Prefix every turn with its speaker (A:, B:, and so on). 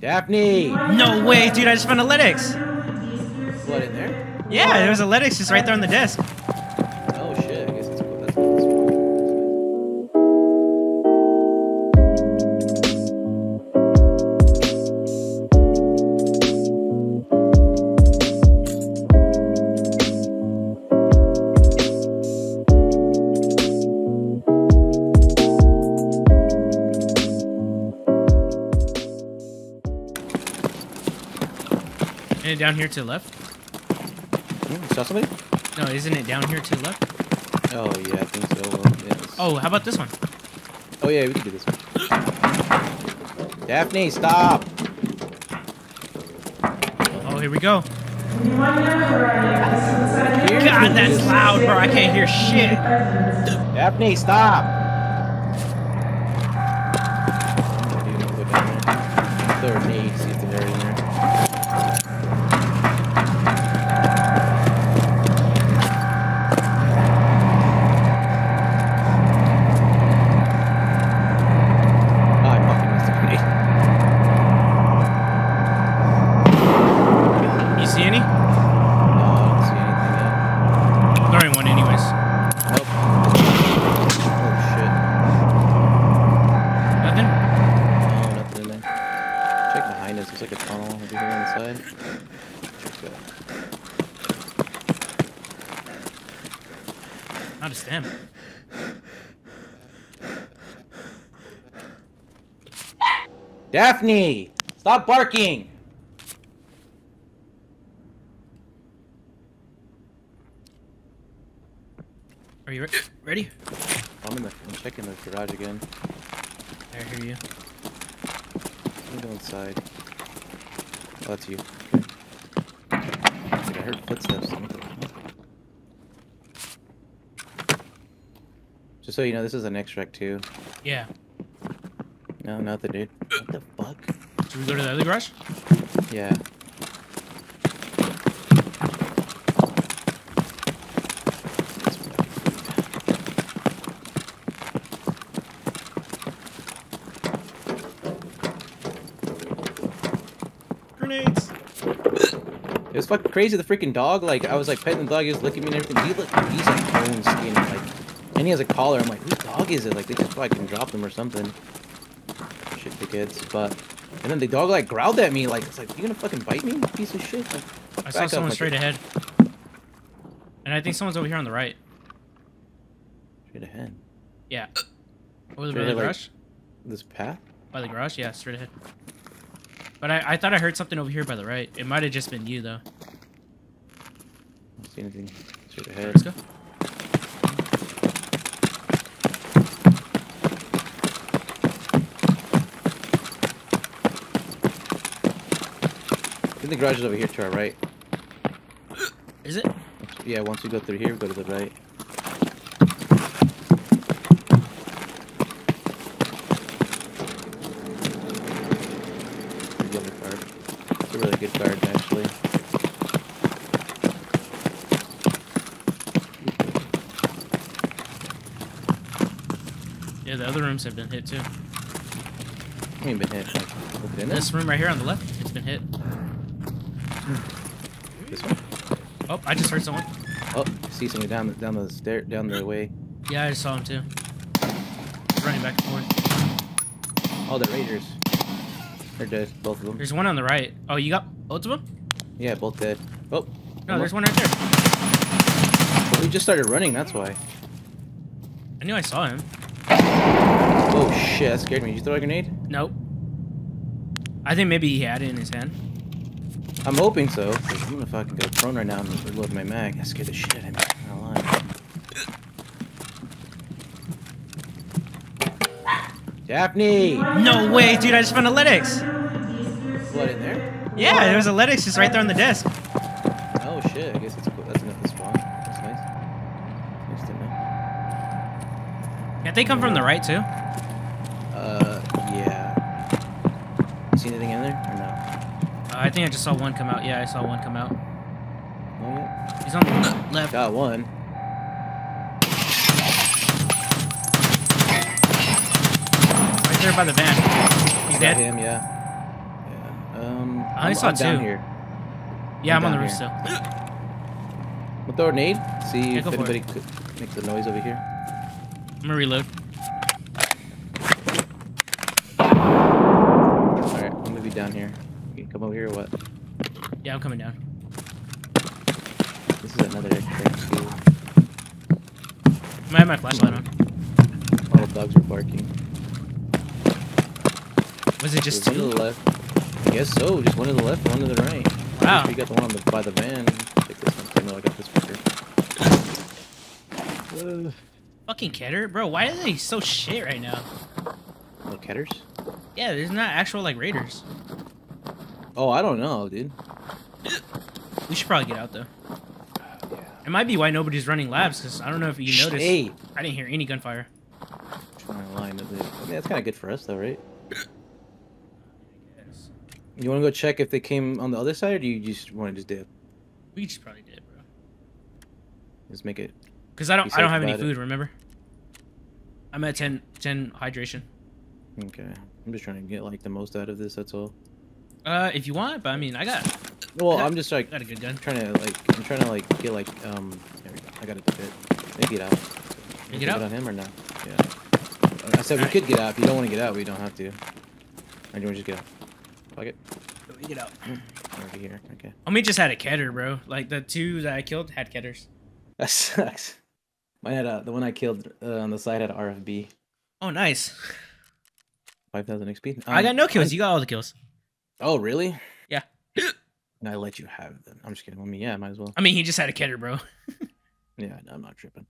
A: Daphne!
B: No way, dude! I just found a LEDX.
A: What, in there?
B: Yeah, there was a LEDX just right there on the desk. It down here to the left?
A: Hmm, you saw somebody?
B: No, isn't it down here to the left?
A: Oh yeah, I think so. Yes.
B: Oh, how about this one?
A: Oh yeah, we can do this one. Daphne, stop!
B: Oh, here we go. God, that's loud, bro. I can't hear shit.
A: Daphne, stop! Dude, I'll go down there. Throw a see if they're in there. Here on the side. Check that.
B: Not a stem.
A: Daphne! Stop barking!
B: Are you re ready?
A: I'm in the. I'm checking the garage again.
B: I hear you.
A: Let me go inside. Oh, that's you. Okay. Like, I heard footsteps. What the fuck? Just so you know, this is an extract too.
B: Yeah.
A: No, nothing, dude. What the fuck?
B: Should we go to the other garage?
A: Yeah. It was fucking crazy. The freaking dog, like, I was like petting the dog, he was licking me and everything. He look, he's like bone skin, like, and he has a collar. I'm like, whose dog is it? Like, they just fucking dropped him or something. Shit, the kids. But, and then the dog like growled at me, like, it's like, you gonna fucking bite me, piece of shit? Like,
B: I saw someone
A: like,
B: straight ahead. And I think someone's over here on the right.
A: Straight ahead.
B: Yeah. Over the
A: Straight
B: by the
A: like-
B: garage?
A: This path?
B: By the garage? Yeah, straight ahead. But I, I thought I heard something over here by the right. It might have just been you, though.
A: I don't see anything straight ahead.
B: Let's go.
A: I think the garage is over here to our right.
B: Is it?
A: Yeah, once we go through here, we go to the right. Pretty lovely card. It's a really good card, actually.
B: Yeah, the other rooms have been hit, too.
A: I mean, been hit. Like.
B: This room right here on the left, it's been hit. Hmm.
A: This one.
B: Oh, I just heard someone.
A: Oh, I see someone down the, down the stair, down the way.
B: Yeah, I just saw him, too. Running back and forth.
A: Oh, the raiders. They're dead, both of them.
B: There's one on the right. Oh, you got both of them?
A: Yeah, both dead. Oh,
B: No, there's one right there.
A: we just started running. That's why.
B: I knew I saw him.
A: Oh shit, that scared me. Did you throw a grenade?
B: Nope. I think maybe he had it in his hand.
A: I'm hoping so. I'm gonna fucking go prone right now and reload my mag. That scared the shit out of me. I'm not lie. Daphne!
B: No way, dude! I just found a LEDX.
A: What in there?
B: Yeah, there was a LEDX just right there on the desk.
A: Oh shit, I guess that's cool. That's enough to spawn. That's nice. Nice to know.
B: Can't they come from the right too?
A: Uh, yeah. You see anything in there or no?
B: Uh, I think I just saw one come out. Yeah, I saw one come out. He's on the left.
A: Got one.
B: Right there by the van. He's dead.
A: him, yeah. Yeah. Um,
B: I
A: I'm,
B: saw
A: I'm down
B: two.
A: here.
B: Yeah, I'm
A: I'm
B: on the roof
A: here.
B: still.
A: We'll throw a nade. See
B: Yeah,
A: if anybody could makes a noise over here.
B: I'm gonna reload.
A: Alright, I'm gonna be down here. You can come over here or what?
B: Yeah, I'm coming down.
A: This is another extract too.
B: I might have my flashlight on.
A: All the dogs are barking.
B: Was it just
A: There's one
B: two?
A: to the left. I guess so. Just one to the left, one to the right.
B: Wow.
A: We got the one on the by the van. Take this one. No, I got this fucker. Uh,
B: Fucking Kedr, bro. Why are they so shit right now?
A: no Kedrs?
B: Yeah, there's not actual like raiders.
A: Oh, I don't know, dude.
B: We should probably get out though.
A: Yeah.
B: It might be why nobody's running labs because I don't know if you noticed.
A: Hey,
B: I didn't hear any gunfire.
A: trying to line of it. I mean, that's kind of good for us, though, right? You want to go check if they came on the other side, or do you just want to just dip?
B: We just probably did, bro.
A: Just make it.
B: Because I don't, I don't have any
A: about it.
B: food. Remember? I'm at 10, 10 hydration.
A: Okay. I'm just trying to get like the most out of this. That's all.
B: Uh, if you want, but I mean, I got,
A: Well,
B: Yeah.
A: I'm just like
B: got a good gun.
A: trying to like I'm trying to like get like um. There we go. I got it to fit. Maybe get out.
B: You
A: We
B: get out?
A: on him or not? Yeah. I said we
B: Alright.
A: could get out. If you don't want to get out, we don't have to. Or do you want to just get out? Fuck it.
B: You get out.
A: Over here. Okay.
B: Homie just had a Kedr, bro. Like the two that I killed had Kedrs.
A: That sucks. Mine had a, the one I killed uh, on the side had RFB.
B: Oh, nice.
A: 5000 XP.
B: I got
A: Um,
B: no kills. You got all the kills.
A: Oh, really?
B: Yeah.
A: And I let you have them. I'm just kidding. I mean, yeah, might as well.
B: I mean, he just had a Kedr, bro.
A: Yeah, no, I'm not tripping.